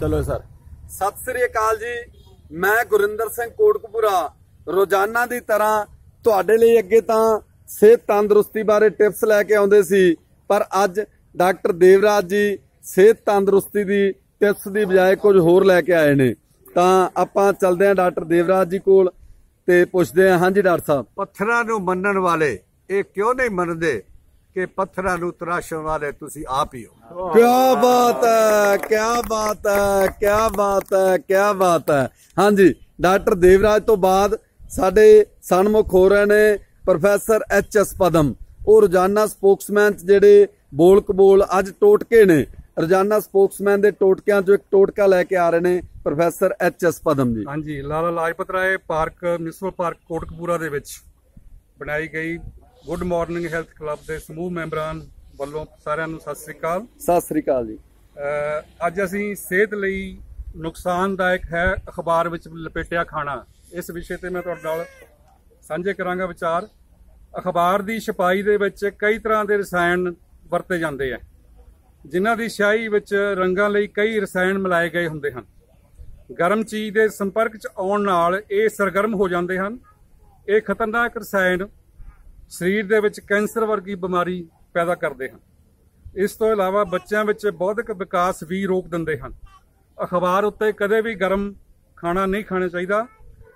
ਚਲੋ ਸਰ। ਸਤਿ ਸ੍ਰੀ ਅਕਾਲ ਜੀ। ਮੈਂ ਗੁਰਿੰਦਰ ਸਿੰਘ ਕੋਟਕਪੂਰਾ। ਰੋਜ਼ਾਨਾ ਦੀ ਤਰ੍ਹਾਂ ਤੁਹਾਡੇ ਲਈ ਅੱਗੇ ਤਾਂ ਸਿਹਤ ਤੰਦਰੁਸਤੀ ਬਾਰੇ ਟਿਪਸ ਲੈ ਕੇ ਆਉਂਦੇ ਸੀ, ਪਰ ਅੱਜ ਡਾਕਟਰ ਦੇਵਰਾਜ ਜੀ ਸਿਹਤ ਤੰਦਰੁਸਤੀ ਦੀ ਟਿਪਸ ਦੀ ਬਜਾਏ ਕੁਝ ਹੋਰ ਲੈ ਕੇ ਆਏ ਨੇ। ਤਾਂ ਆਪਾਂ ਚੱਲਦੇ ਹਾਂ ਡਾਕਟਰ ਦੇਵਰਾਜ ਜੀ ਕੋਲ ਤੇ ਪੁੱਛਦੇ ਹਾਂ। ਹਾਂਜੀ ਡਾਕਟਰ ਸਾਹਿਬ। ਪੱਥਰਾਂ ਨੂੰ ਮੰਨਣ ਵਾਲੇ ਇਹ ਕਿਉਂ ਨਹੀਂ ਮੰਨਦੇ? ਕਿ ਪੱਥਰਾਂ ਨੂੰ ਤਰਾਸ਼ਣ ਵਾਲੇ ਤੁਸੀਂ ਆਪ ਹੀ ਹੋ। ਕਿਆ ਬਾਤ ਹੈ ਕਿਆ ਬਾਤ ਹੈ ਕਿਆ ਬਾਤ ਹੈ ਕਿਆ ਬਾਤ ਹੈ। ਹਾਂਜੀ ਡਾਕਟਰ ਦੇਵਰਾਜ ਤੋਂ ਬਾਅਦ ਸਾਡੇ ਸਨਮੁਖ ਹੋ ਰਹੇ ਨੇ ਪ੍ਰੋਫੈਸਰ ਐਚ ਐਸ ਪਦਮ। ਉਹ ਰੋਜ਼ਾਨਾ ਸਪੋਕਸਮੈਨ ਜਿਹੜੇ ਬੋਲ ਕਬੋਲ ਅੱਜ ਟੋਟਕੇ ਨੇ। ਰੋਜ਼ਾਨਾ ਸਪੋਕਸਮੈਨ ਦੇ ਟੋਟਕਿਆਂ 'ਚੋਂ ਇੱਕ ਟੋਟਕਾ ਲੈ ਕੇ ਆ ਰਹੇ ਨੇ professor H S Padam ji. ਹਾਂਜੀ Lala Lajpat Rai park municipal park Kotkapura ਦੇ ਵਿੱਚ ਬਣਾਈ ਗਈ ਗੁੱਡ ਮਾਰਨਿੰਗ ਹੈਲਥ ਕਲੱਬ ਦੇ ਸਮੂਹ ਮੈਂਬਰਾਂ ਵੱਲੋਂ ਸਾਰਿਆਂ ਨੂੰ ਸਤਿ ਸ੍ਰੀ ਅਕਾਲ। ਸਤਿ ਸ੍ਰੀ ਅਕਾਲ ਜੀ। ਅੱਜ ਅਸੀਂ ਸਿਹਤ ਲਈ ਨੁਕਸਾਨਦਾਇਕ ਹੈ ਅਖਬਾਰ ਵਿੱਚ ਲਪੇਟਿਆ ਖਾਣਾ। ਇਸ ਵਿਸ਼ੇ ਤੇ ਮੈਂ ਤੁਹਾਡੇ ਨਾਲ ਸਾਂਝੇ ਕਰਾਂਗਾ ਵਿਚਾਰ। ਅਖਬਾਰ ਦੀ ਛਪਾਈ ਦੇ ਵਿੱਚ ਕਈ ਤਰ੍ਹਾਂ ਦੇ ਰਸਾਇਣ ਵਰਤੇ ਜਾਂਦੇ ਆ ਜਿਨ੍ਹਾਂ ਦੀ ਸਿਆਹੀ ਵਿੱਚ ਰੰਗਾਂ ਲਈ ਕਈ ਰਸਾਇਣ ਮਿਲਾਏ ਗਏ ਹੁੰਦੇ ਹਨ। ਗਰਮ ਚੀਜ਼ ਦੇ ਸੰਪਰਕ 'ਚ ਆਉਣ ਨਾਲ ਇਹ ਸਰਗਰਮ ਹੋ ਜਾਂਦੇ ਹਨ। ਇਹ ਖਤਰਨਾਕ ਰਸਾਇਣ ਸਰੀਰ ਦੇ ਵਿੱਚ ਕੈਂਸਰ ਵਰਗੀ ਬਿਮਾਰੀ ਪੈਦਾ ਕਰਦੇ ਹਨ। ਇਸ ਤੋਂ ਇਲਾਵਾ ਬੱਚਿਆਂ ਵਿੱਚ ਬੌਧਿਕ ਵਿਕਾਸ ਵੀ ਰੋਕ ਦਿੰਦੇ ਹਨ। ਅਖਬਾਰ ਉੱਤੇ ਕਦੇ ਵੀ ਗਰਮ ਖਾਣਾ ਨਹੀਂ ਖਾਣਾ ਚਾਹੀਦਾ।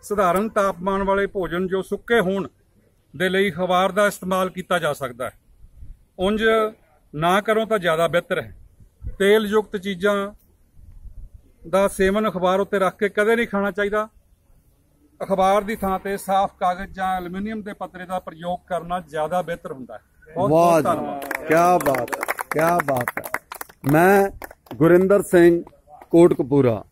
ਸਧਾਰਨ ਤਾਪਮਾਨ ਵਾਲੇ ਭੋਜਨ ਜੋ ਸੁੱਕੇ ਹੋਣ ਦੇ ਲਈ ਅਖਬਾਰ ਦਾ ਇਸਤੇਮਾਲ ਕੀਤਾ ਜਾ ਸਕਦਾ ਹੈ। ਉਂਝ ਨਾ ਕਰੋ ਤਾਂ ਜ਼ਿਆਦਾ ਬਿਹਤਰ ਹੈ। ਤੇਲ ਯੁਕਤ ਚੀਜ਼ਾਂ ਦਾ ਸੇਵਨ ਅਖਬਾਰ ਉੱਤੇ ਰੱਖ ਕੇ ਕਦੇ ਨਹੀਂ ਖਾਣਾ ਚਾਹੀਦਾ। ਅਖਬਾਰ ਦੀ ਥਾਂ ਤੇ ਸਾਫ਼ ਕਾਗਜ਼ ਜਾਂ ਐਲੂਮੀਨੀਅਮ ਦੇ ਪੱਤਰੇ ਦਾ ਪ੍ਰਯੋਗ ਕਰਨਾ ਜ਼ਿਆਦਾ ਬਿਹਤਰ ਹੁੰਦਾ ਹੈ। ਬਹੁਤ ਬਹੁਤ ਜੀ ਧੰਨਵਾਦ। ਕਿਆ ਬਾਤ ਹੈ ਕਿਆ ਬਾਤ ਹੈ। ਮੈਂ ਗੁਰਿੰਦਰ ਸਿੰਘ ਕੋਟਕਪੂਰਾ।